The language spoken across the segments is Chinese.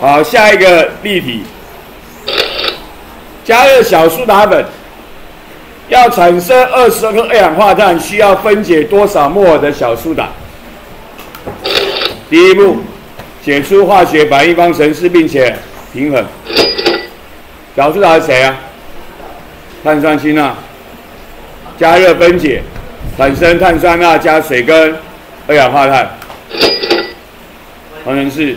好，下一个例题，加热小苏打粉，要产生二十克二氧化碳，需要分解多少摩尔的小苏打？第一步，写出化学反应方程式，并且平衡。小苏打是谁啊？碳酸氢钠，加热分解，产生碳酸钠加水跟二氧化碳。方程式，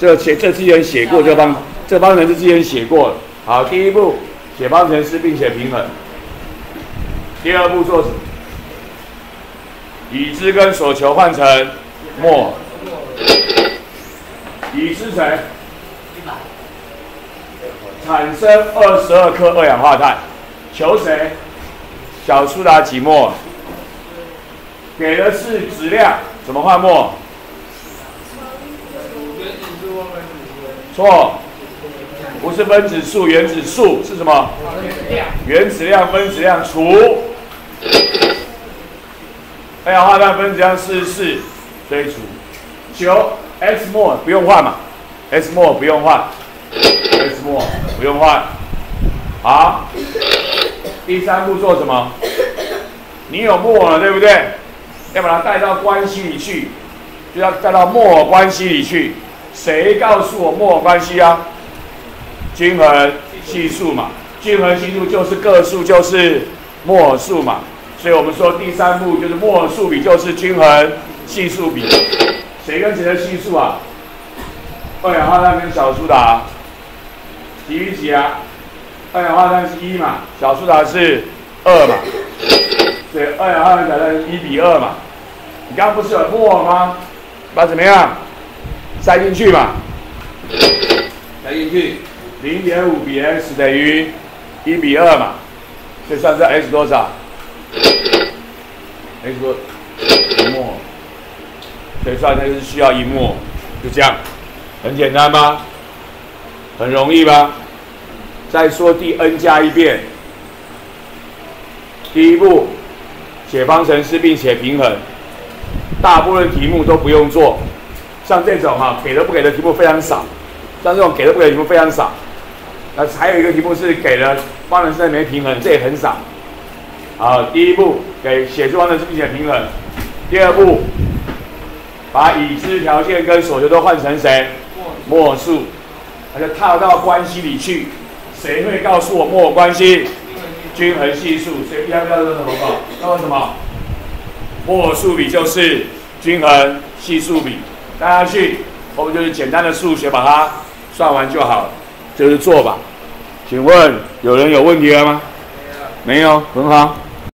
这写这之前写过这方这方程式之前写过了。好，第一步写方程式并且平衡。第二步做什么？已知跟所求换成末。已知谁？产生二十二克二氧化碳。求谁？小苏打几末？给的是质量，怎么换末？错，不是分子数，原子数是什么？原子量分子量除二氧化碳分子量四十四，所以除九 x 末不用换嘛，x 末不用换，x 末不用换。好，第三步做什么？你有末了，对不对？要把它带到关系里去，就要带到末关系里去。谁告诉我摩尔关系啊？均衡系数嘛，均衡系数就是个数就是摩尔数嘛，所以我们说第三步就是摩尔数比就是均衡系数比。谁跟谁的系数啊？二氧化碳跟小苏打几比几啊？二氧化碳是一嘛，小苏打是二嘛，所以二氧化碳等于一比二嘛。你刚刚不是有摩尔吗？把怎么样？塞进去嘛，塞进去，零点五比 x 等于一比二嘛，所以算是 x 多少？x 多一末，所以算它是需要一末，就这样，很简单吧？很容易吧？再说第 n 加一遍，第一步写方程式并且平衡，大部分题目都不用做。像这种哈，给了不给的题目非常少。像这种给了不给的题目非常少。那还有一个题目是给了方程式没平衡，这也很少。好，第一步给写出方程式并且平衡。第二步，把已知条件跟所求都换成谁？末数，那就套到关系里去。谁会告诉我末关系？均衡系数。谁要不要说什么？告诉什么？末数比就是均衡系数比。大家去，我们就是简单的数学，把它算完就好了，就是做吧。请问有人有问题了吗？没有，很好。